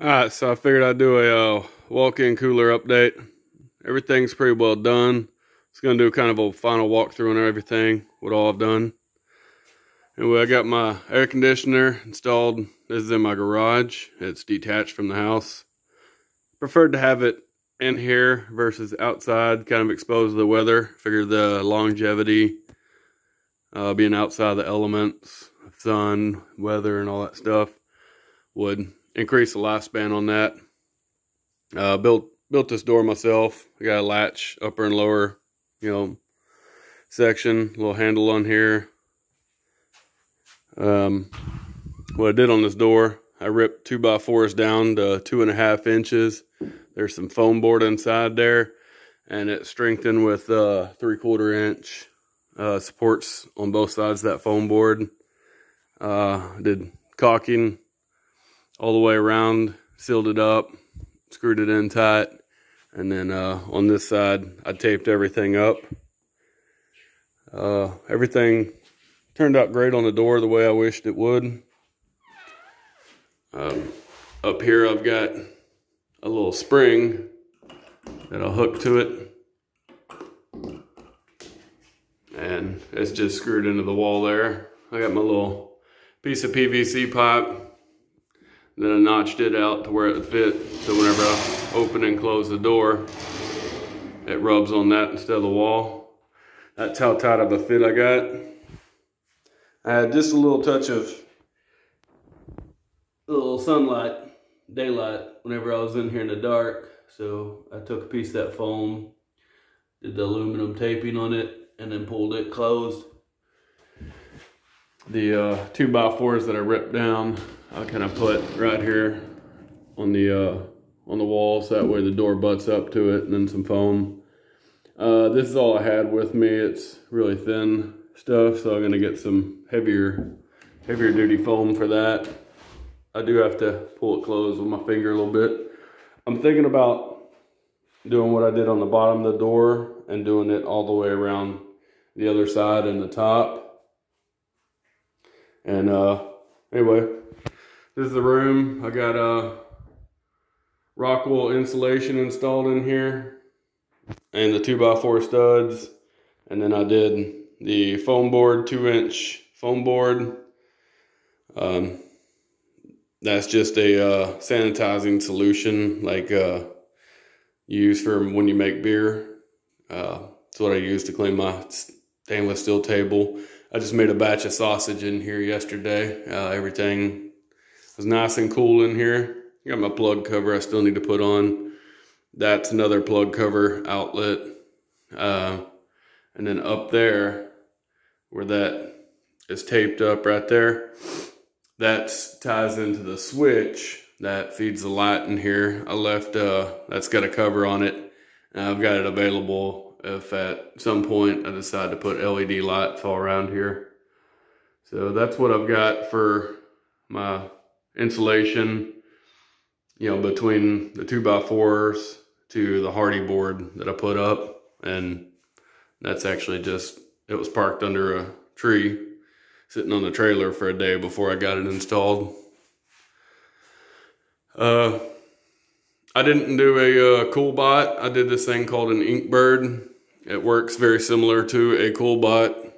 Alright, so I figured I'd do a uh, walk-in cooler update. Everything's pretty well done. It's going to do kind of a final walkthrough on everything, what all I've done. Anyway, I got my air conditioner installed. This is in my garage. It's detached from the house. Preferred to have it in here versus outside, kind of exposed to the weather. Figured the longevity, uh, being outside the elements, sun, weather, and all that stuff would increase the lifespan on that. Uh, built built this door myself. I got a latch, upper and lower, you know, section, little handle on here. Um, what I did on this door, I ripped two by fours down to two and a half inches. There's some foam board inside there, and it strengthened with uh, three quarter inch uh, supports on both sides of that foam board. Uh, did caulking all the way around, sealed it up, screwed it in tight, and then uh, on this side, I taped everything up. Uh, everything turned out great on the door the way I wished it would. Um, up here, I've got a little spring that I'll hook to it. And it's just screwed into the wall there. I got my little piece of PVC pipe then I notched it out to where it would fit. So whenever I open and close the door, it rubs on that instead of the wall. That's how tight of a fit I got. I had just a little touch of little sunlight, daylight, whenever I was in here in the dark. So I took a piece of that foam, did the aluminum taping on it, and then pulled it closed. The uh, two by fours that I ripped down, I kind of put right here on the uh, on the wall so that way the door butts up to it and then some foam. Uh, this is all I had with me. It's really thin stuff, so I'm gonna get some heavier, heavier duty foam for that. I do have to pull it closed with my finger a little bit. I'm thinking about doing what I did on the bottom of the door and doing it all the way around the other side and the top. And uh, anyway, this is the room. I got a Rockwool insulation installed in here and the 2x4 studs. And then I did the foam board, 2 inch foam board. Um, that's just a uh, sanitizing solution like uh, you use for when you make beer. Uh, that's what I use to clean my stainless steel table. I just made a batch of sausage in here yesterday. Uh, everything was nice and cool in here. Got my plug cover I still need to put on. That's another plug cover outlet. Uh, and then up there, where that is taped up right there, that ties into the switch that feeds the light in here. I left, uh, that's got a cover on it. I've got it available if at some point I decide to put LED lights all around here. So that's what I've got for my insulation, you know, between the two by fours to the Hardie board that I put up. And that's actually just, it was parked under a tree sitting on the trailer for a day before I got it installed. Uh, I didn't do a uh, CoolBot. I did this thing called an Inkbird. It works very similar to a CoolBot,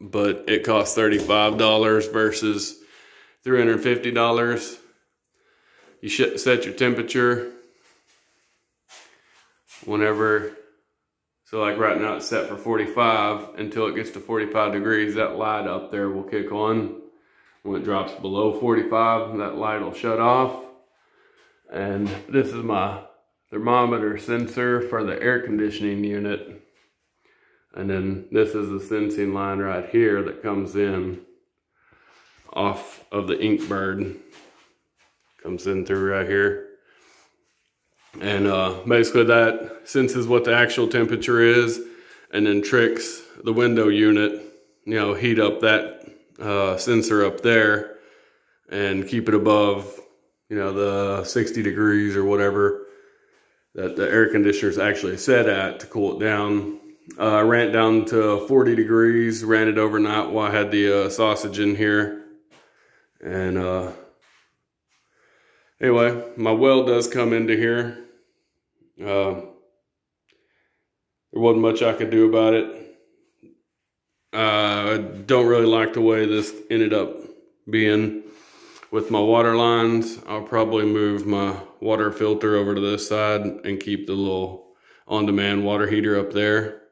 but it costs $35 versus $350. You should set your temperature whenever, so like right now it's set for 45 until it gets to 45 degrees, that light up there will kick on. When it drops below 45, that light will shut off. And this is my thermometer sensor for the air conditioning unit. And then this is the sensing line right here that comes in off of the Inkbird. Comes in through right here. And uh, basically that senses what the actual temperature is and then tricks the window unit, you know, heat up that uh, sensor up there and keep it above, you know, the 60 degrees or whatever that the air conditioner is actually set at to cool it down. Uh, I ran it down to 40 degrees, ran it overnight while I had the uh, sausage in here and uh, anyway, my well does come into here. Uh, there wasn't much I could do about it. Uh, I don't really like the way this ended up being with my water lines. I'll probably move my water filter over to this side and keep the little on-demand water heater up there.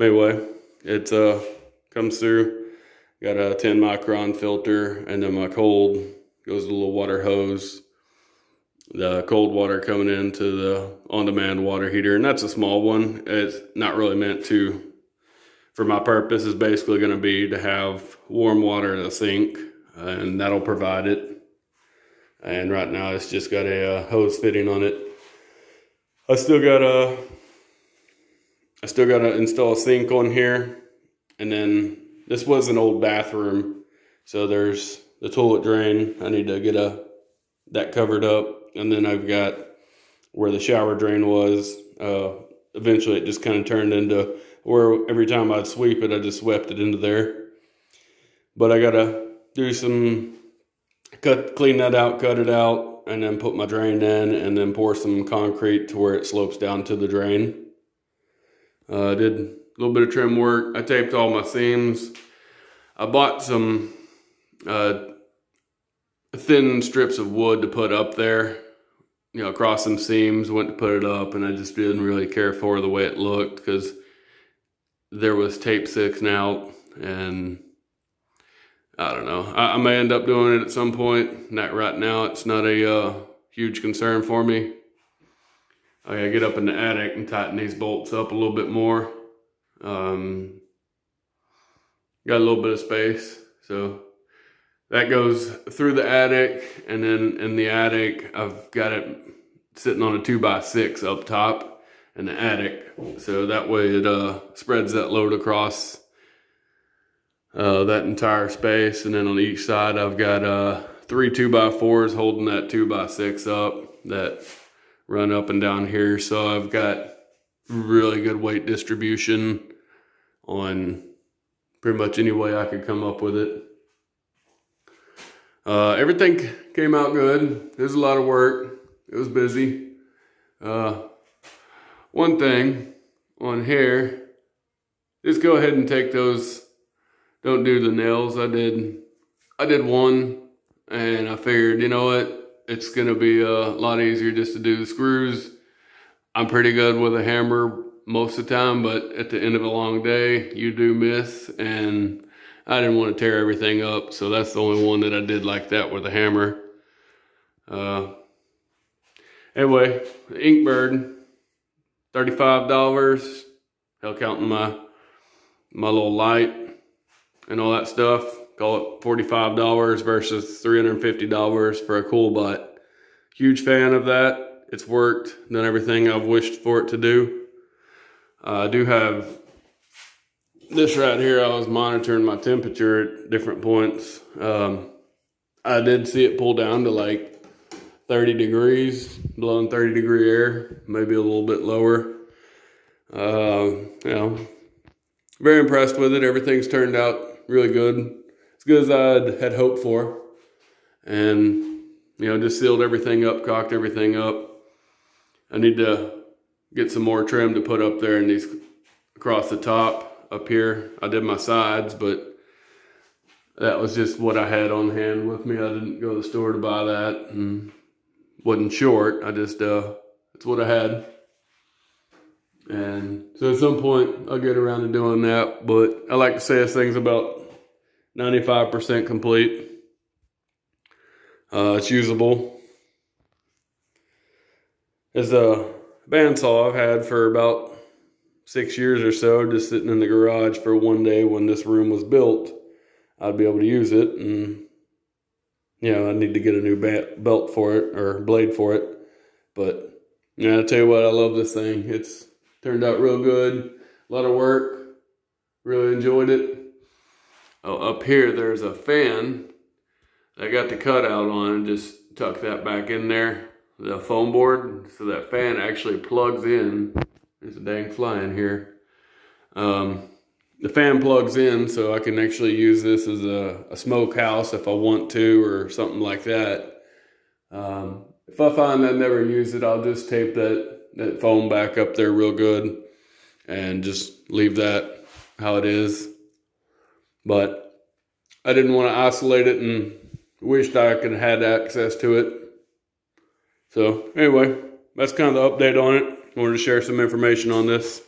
Anyway, it uh, comes through. Got a 10 micron filter and then my cold goes a little water hose. The cold water coming into the on-demand water heater, and that's a small one. It's not really meant to, for my purpose, is basically going to be to have warm water in the sink, and that'll provide it. And right now, it's just got a uh, hose fitting on it. I still got a, I still got to install a sink on here, and then this was an old bathroom, so there's the toilet drain. I need to get a that covered up. And then I've got where the shower drain was. Uh, eventually, it just kind of turned into where every time I'd sweep it, I just swept it into there. But I gotta do some cut, clean that out, cut it out, and then put my drain in, and then pour some concrete to where it slopes down to the drain. Uh, I did a little bit of trim work. I taped all my seams. I bought some uh, thin strips of wood to put up there, you know, across some seams, went to put it up, and I just didn't really care for the way it looked because there was tape sticking out, and I don't know. I, I, may end up doing it at some point. Not right now. It's not a uh, huge concern for me. I gotta get up in the attic and tighten these bolts up a little bit more. Um, got a little bit of space, so that goes through the attic and then in the attic I've got it sitting on a two by six up top in the attic so that way it uh, spreads that load across uh, that entire space and then on each side I've got uh, three two by fours holding that two by six up that run up and down here so I've got really good weight distribution on pretty much any way I could come up with it uh, everything came out good. It was a lot of work. It was busy. Uh, one thing on here, just go ahead and take those. Don't do the nails. I did, I did one, and I figured, you know what, it's gonna be a lot easier just to do the screws. I'm pretty good with a hammer most of the time, but at the end of a long day, you do miss, and I didn't want to tear everything up, so that's the only one that I did like that with a hammer. Uh, anyway, Inkbird, $35. Hell, counting my, my little light and all that stuff. Call it $45 versus $350 for a CoolBot. Huge fan of that. It's worked, done everything I've wished for it to do. Uh, I do have this right here, I was monitoring my temperature at different points. Um, I did see it pull down to like 30 degrees, blowing 30 degree air, maybe a little bit lower. Uh, you know, very impressed with it. Everything's turned out really good. As good as I had hoped for. And, you know, just sealed everything up, caulked everything up. I need to get some more trim to put up there and these across the top up here. I did my sides, but that was just what I had on hand with me. I didn't go to the store to buy that and wasn't short. I just, uh, that's what I had. And so at some point I'll get around to doing that, but I like to say thing's about 95% complete. Uh, it's usable. It's a bandsaw I've had for about six years or so, just sitting in the garage for one day when this room was built, I'd be able to use it. And, you know, I need to get a new belt for it or blade for it. But, yeah, I tell you what, I love this thing. It's turned out real good. A lot of work. Really enjoyed it. Oh, up here, there's a fan. I got the cutout on and just tuck that back in there. The foam board. So that fan actually plugs in there's a dang fly in here. Um, the fan plugs in so I can actually use this as a, a smoke house if I want to or something like that. Um, if I find I never use it, I'll just tape that, that foam back up there real good and just leave that how it is. But I didn't want to isolate it and wished I could have had access to it. So anyway, that's kind of the update on it. I wanted to share some information on this.